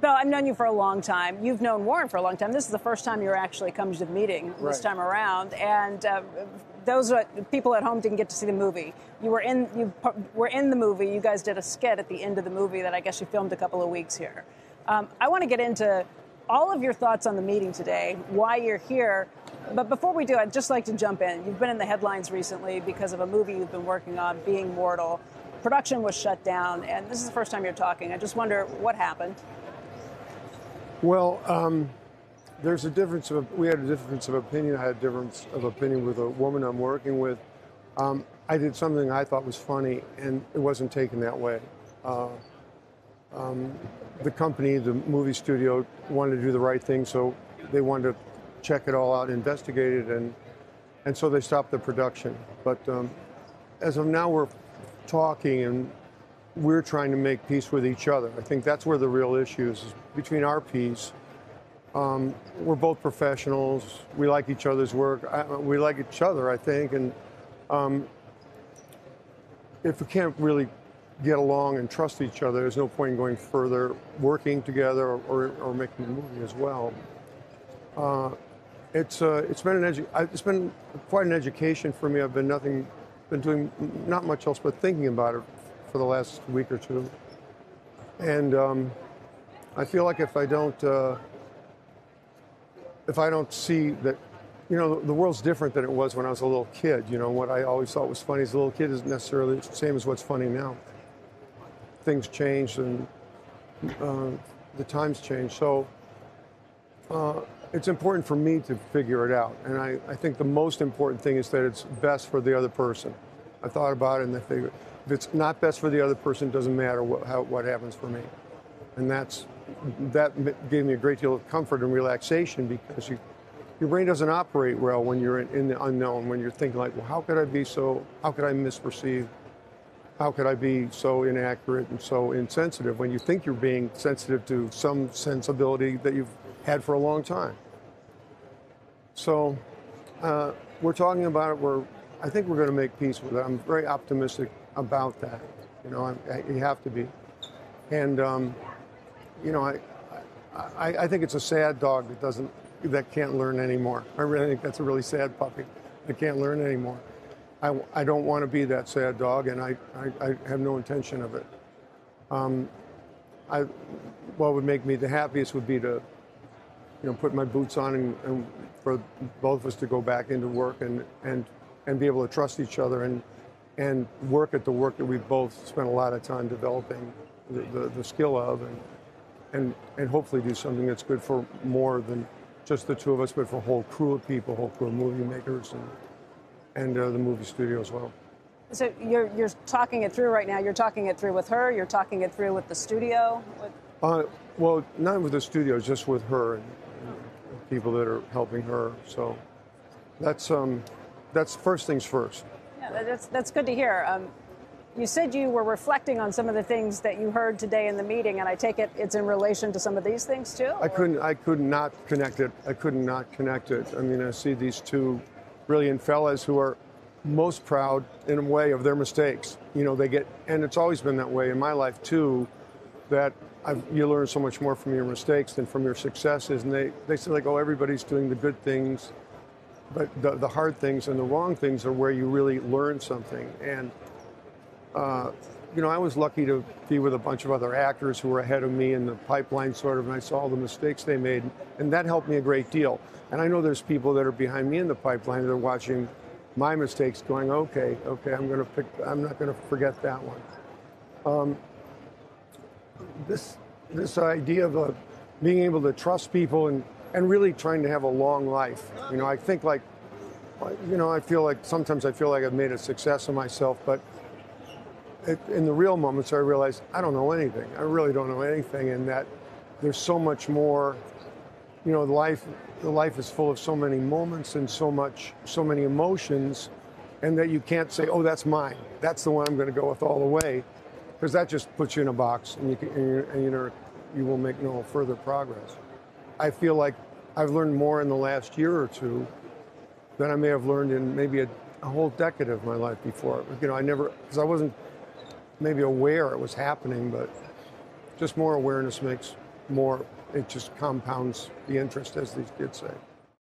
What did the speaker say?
Bill, I've known you for a long time. You've known Warren for a long time. This is the first time you're actually coming to the meeting this time around, and uh, those are, people at home didn't get to see the movie. You were in you were in the movie. You guys did a skit at the end of the movie that I guess you filmed a couple of weeks here. Um, I want to get into all of your thoughts on the meeting today, why you're here. But before we do, I'd just like to jump in. You've been in the headlines recently because of a movie you've been working on, Being Mortal. Production was shut down, and this is the first time you're talking. I just wonder what happened. Well, um, there's a difference of we had a difference of opinion. I had a difference of opinion with a woman I'm working with. Um, I did something I thought was funny, and it wasn't taken that way. Uh, um, the company, the movie studio, wanted to do the right thing, so they wanted to check it all out, investigate it, and and so they stopped the production. But um, as of now, we're talking and we're trying to make peace with each other. I think that's where the real issue is, is between our peace. Um, we're both professionals. We like each other's work. I, we like each other, I think. And um, if we can't really get along and trust each other, there's no point in going further working together or, or, or making a movie as well. Uh, it's uh, it's been an edu- it's been quite an education for me. I've been nothing, been doing not much else but thinking about it for the last week or two, and um, I feel like if I don't uh, if I don't see that, you know, the world's different than it was when I was a little kid. You know, what I always thought was funny as a little kid isn't necessarily the same as what's funny now. Things change and uh, the times change, so uh, it's important for me to figure it out. And I, I think the most important thing is that it's best for the other person. I thought about it and I figured if it's not best for the other person, it doesn't matter what, how, what happens for me. And that's, that gave me a great deal of comfort and relaxation because you, your brain doesn't operate well when you're in, in the unknown, when you're thinking like, well, how could I be so, how could I misperceive? How could I be so inaccurate and so insensitive when you think you're being sensitive to some sensibility that you've had for a long time? So uh, we're talking about it. We're, I think we're going to make peace with it. I'm very optimistic about that. You know, I, I, you have to be. And um, you know, I, I, I think it's a sad dog that doesn't, that can't learn anymore. I really think that's a really sad puppy that can't learn anymore. I, I don't want to be that sad dog, and I, I, I have no intention of it. Um, I, what would make me the happiest would be to, you know, put my boots on and, and for both of us to go back into work and, and, and be able to trust each other and, and work at the work that we've both spent a lot of time developing the, the, the skill of and, and, and hopefully do something that's good for more than just the two of us, but for a whole crew of people, whole crew of movie makers and, and uh, the movie studio as well. So you're you're talking it through right now. You're talking it through with her. You're talking it through with the studio. With, Uh, well, not with the studio, just with her and, and people that are helping her. So that's um, that's first things first. yeah, that's that's good to hear. Um, you said you were reflecting on some of the things that you heard today in the meeting, and I take it it's in relation to some of these things too. I couldn't I could not connect it. I could not not connect it. I mean, I see these two brilliant fellas who are most proud in a way of their mistakes. You know, they get, and it's always been that way in my life too, that I've, you learn so much more from your mistakes than from your successes. And they, they say like, oh, everybody's doing the good things, but the, the hard things and the wrong things are where you really learn something. And uh, you know, I was lucky to be with a bunch of other actors who were ahead of me in the pipeline, sort of, and I saw all the mistakes they made, and that helped me a great deal. And I know there's people that are behind me in the pipeline that are watching my mistakes, going, "Okay, okay, I'm going to pick. I'm not going to forget that one." Um, this this idea of uh, being able to trust people and and really trying to have a long life. You know, I think like, you know, I feel like sometimes I feel like I've made a success of myself, but it, in the real moments, I realize I don't know anything. I really don't know anything, and that there's so much more. You know, life, the life is full of so many moments and so much, so many emotions, and that you can't say, "Oh, that's mine. That's the one I'm going to go with all the way," because that just puts you in a box, and you can, and, you're, and you know, you will make no further progress. I feel like I've learned more in the last year or two than I may have learned in maybe a, a whole decade of my life before. You know, I never, because I wasn't maybe aware it was happening, but just more awareness makes more, it just compounds the interest, as these kids say.